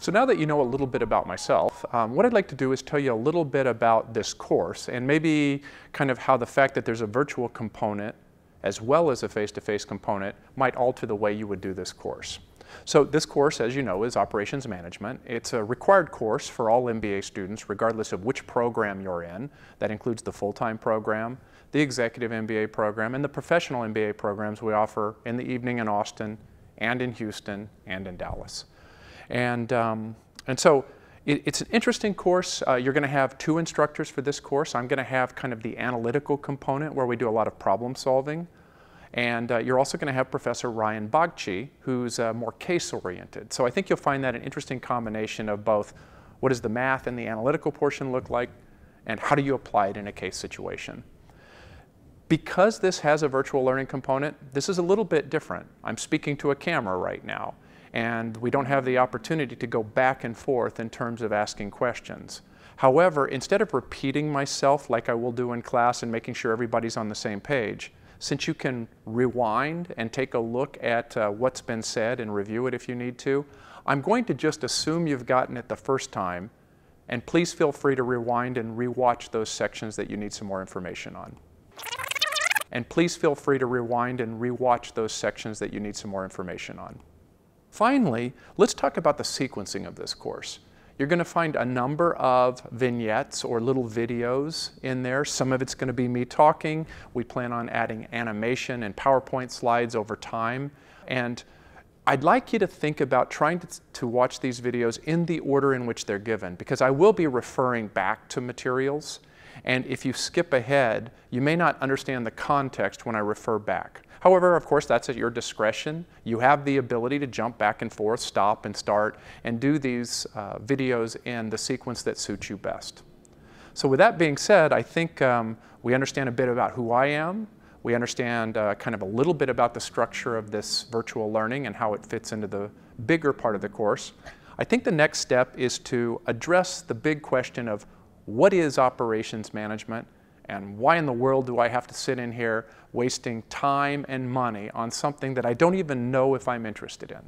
So now that you know a little bit about myself, um, what I'd like to do is tell you a little bit about this course and maybe kind of how the fact that there's a virtual component as well as a face-to-face -face component might alter the way you would do this course. So this course, as you know, is Operations Management. It's a required course for all MBA students, regardless of which program you're in. That includes the full-time program, the executive MBA program, and the professional MBA programs we offer in the evening in Austin and in Houston and in Dallas. And, um, and so it, it's an interesting course. Uh, you're going to have two instructors for this course. I'm going to have kind of the analytical component where we do a lot of problem solving. And uh, you're also going to have Professor Ryan Bagchi, who's uh, more case-oriented. So I think you'll find that an interesting combination of both what does the math and the analytical portion look like, and how do you apply it in a case situation. Because this has a virtual learning component, this is a little bit different. I'm speaking to a camera right now and we don't have the opportunity to go back and forth in terms of asking questions. However, instead of repeating myself like I will do in class and making sure everybody's on the same page, since you can rewind and take a look at uh, what's been said and review it if you need to, I'm going to just assume you've gotten it the first time, and please feel free to rewind and rewatch those sections that you need some more information on. And please feel free to rewind and rewatch those sections that you need some more information on. Finally, let's talk about the sequencing of this course. You're going to find a number of vignettes or little videos in there. Some of it's going to be me talking. We plan on adding animation and PowerPoint slides over time. And I'd like you to think about trying to, to, watch these videos in the order in which they're given because I will be referring back to materials. And if you skip ahead, you may not understand the context when I refer back. However, of course, that's at your discretion. You have the ability to jump back and forth, stop and start, and do these uh, videos in the sequence that suits you best. So with that being said, I think um, we understand a bit about who I am. We understand uh, kind of a little bit about the structure of this virtual learning and how it fits into the bigger part of the course. I think the next step is to address the big question of what is operations management and why in the world do I have to sit in here wasting time and money on something that I don't even know if I'm interested in?